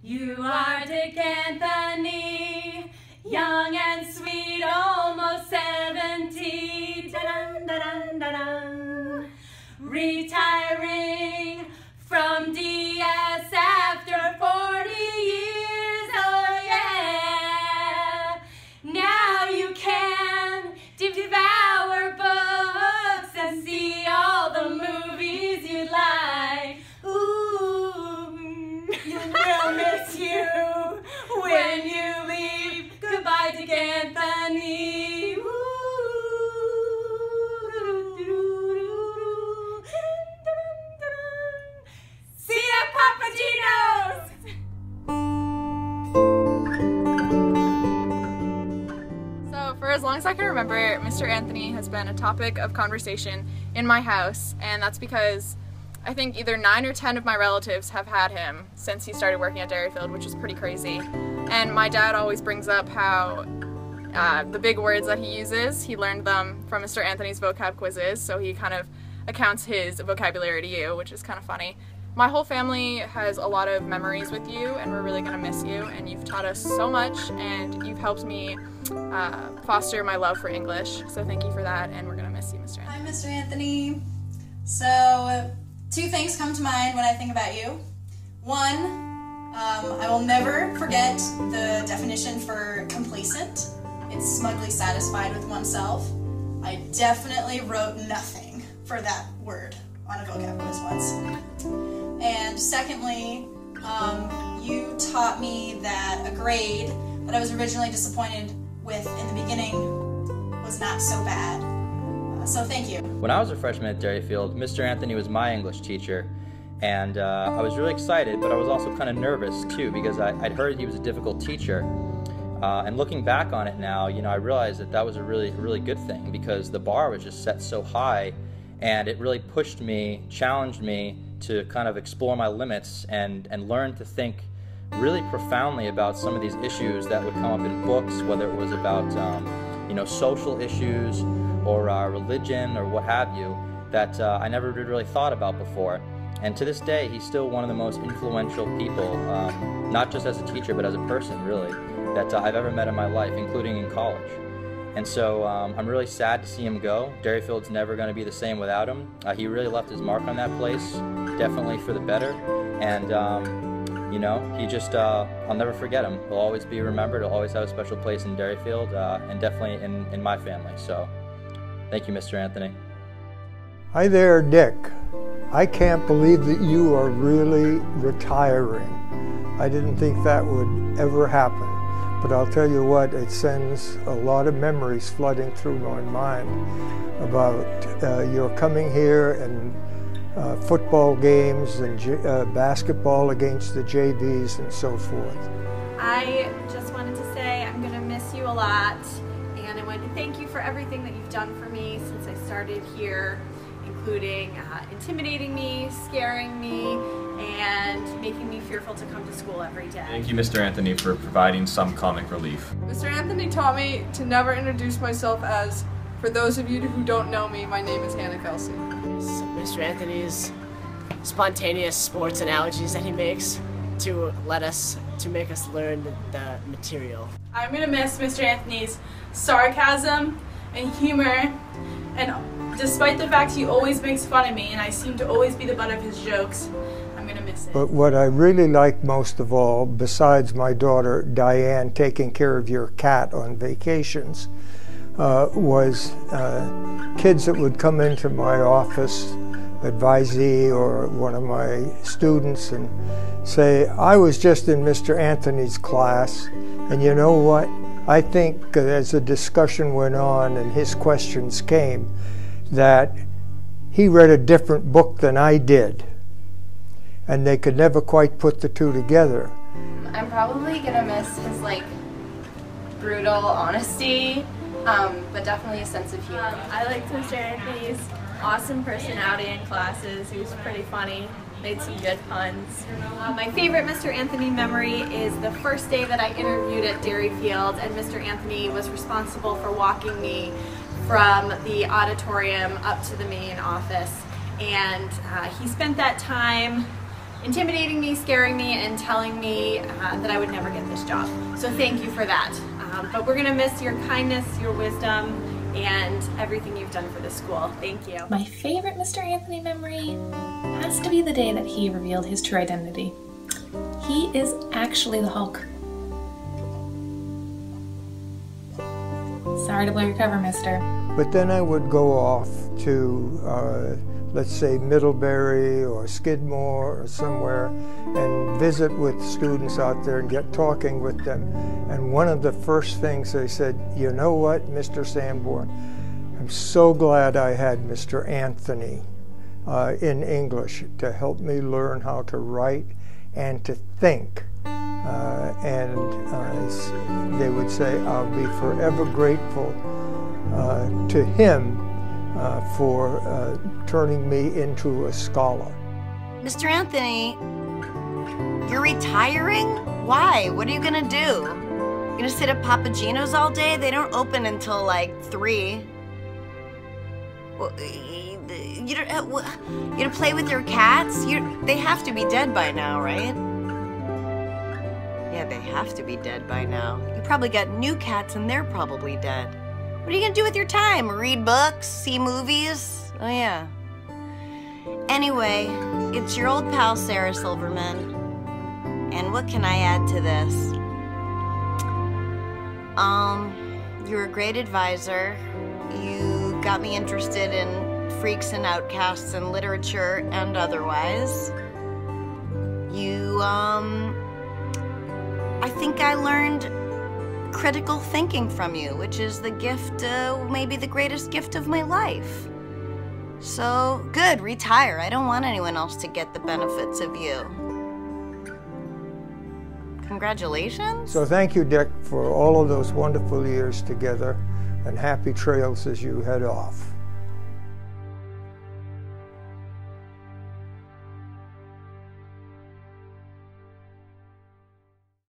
You are Dick Anthony, young and sweet, almost 70. Da-dun, da-dun, da-dun. Retiring as long as I can remember, Mr. Anthony has been a topic of conversation in my house, and that's because I think either nine or ten of my relatives have had him since he started working at Derryfield, which is pretty crazy. And my dad always brings up how uh, the big words that he uses, he learned them from Mr. Anthony's vocab quizzes, so he kind of accounts his vocabulary to you, which is kind of funny. My whole family has a lot of memories with you, and we're really gonna miss you. And you've taught us so much, and you've helped me uh, foster my love for English. So thank you for that, and we're gonna miss you, Mr. Anthony. Hi, Mr. Anthony. So, two things come to mind when I think about you. One, um, I will never forget the definition for complacent. It's smugly satisfied with oneself. I definitely wrote nothing for that word on a vocab quiz once. And secondly, um, you taught me that a grade that I was originally disappointed with in the beginning was not so bad. Uh, so thank you. When I was a freshman at Derryfield, Mr. Anthony was my English teacher, and uh, I was really excited, but I was also kind of nervous too because I, would heard he was a difficult teacher. Uh, and looking back on it now, you know, I realized that that was a really, really good thing because the bar was just set so high, and it really pushed me, challenged me to kind of explore my limits and and learn to think really profoundly about some of these issues that would come up in books, whether it was about um, you know social issues or uh, religion or what have you, that uh, I never really thought about before. And to this day, he's still one of the most influential people, um, not just as a teacher, but as a person, really, that uh, I've ever met in my life, including in college. And so um, I'm really sad to see him go. Derryfield's never going to be the same without him. Uh, he really left his mark on that place, definitely for the better. And, um, you know, he just, uh, I'll never forget him. He'll always be remembered. He'll always have a special place in Derryfield uh, and definitely in, in my family. So thank you, Mr. Anthony. Hi there, Dick. I can't believe that you are really retiring. I didn't think that would ever happen. But I'll tell you what, it sends a lot of memories flooding through my mind about uh, your coming here and uh, football games and uh, basketball against the JVs and so forth. I just wanted to say I'm going to miss you a lot and I want to thank you for everything that you've done for me since I started here including uh, intimidating me, scaring me, and making me fearful to come to school every day. Thank you, Mr. Anthony, for providing some comic relief. Mr. Anthony taught me to never introduce myself as, for those of you who don't know me, my name is Hannah Kelsey. Mr. Anthony's spontaneous sports analogies that he makes to let us, to make us learn the material. I'm gonna miss Mr. Anthony's sarcasm and humor and despite the fact he always makes fun of me and I seem to always be the butt of his jokes, I'm going to miss it. But what I really like most of all, besides my daughter Diane taking care of your cat on vacations, uh, was uh, kids that would come into my office, advisee or one of my students, and say, I was just in Mr. Anthony's class, and you know what? I think as the discussion went on and his questions came, that he read a different book than I did. And they could never quite put the two together. I'm probably gonna miss his like brutal honesty, um, but definitely a sense of humor. Um, I liked Mr. Anthony's awesome personality in classes. He was pretty funny made some good puns. Uh, my favorite Mr. Anthony memory is the first day that I interviewed at Derryfield and Mr. Anthony was responsible for walking me from the auditorium up to the main office and uh, he spent that time intimidating me, scaring me, and telling me uh, that I would never get this job. So thank you for that. Um, but we're gonna miss your kindness, your wisdom, and everything you've done for the school. Thank you. My favorite Mr. Anthony memory has to be the day that he revealed his true identity. He is actually the Hulk. Sorry to blow your cover, mister. But then I would go off to, uh, let's say, Middlebury or Skidmore or somewhere and visit with students out there and get talking with them. And one of the first things they said, you know what, Mr. Sanborn, I'm so glad I had Mr. Anthony uh, in English to help me learn how to write and to think. Uh, and uh, they would say, I'll be forever grateful uh, to him uh, for uh, turning me into a scholar. Mr. Anthony, you're retiring? Why? What are you gonna do? You're gonna sit at Papa Gino's all day? They don't open until like 3. Well, you don't, you gonna play with your cats? You, they have to be dead by now, right? Yeah, they have to be dead by now. You probably got new cats and they're probably dead. What are you gonna do with your time? Read books? See movies? Oh, yeah. Anyway, it's your old pal Sarah Silverman. And what can I add to this? Um, you're a great advisor. You got me interested in freaks and outcasts and literature and otherwise. You, um, I think I learned critical thinking from you, which is the gift, uh, maybe the greatest gift of my life. So, good, retire. I don't want anyone else to get the benefits of you. Congratulations. So, thank you, Dick, for all of those wonderful years together, and happy trails as you head off.